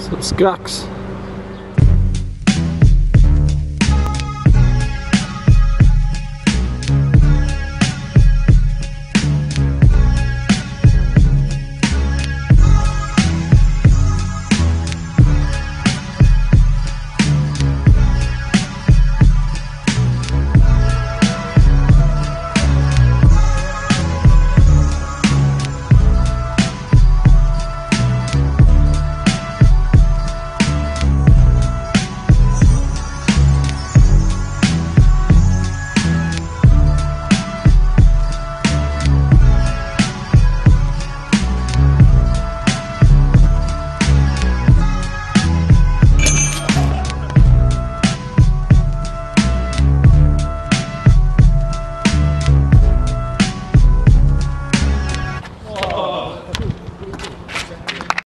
Some skunks.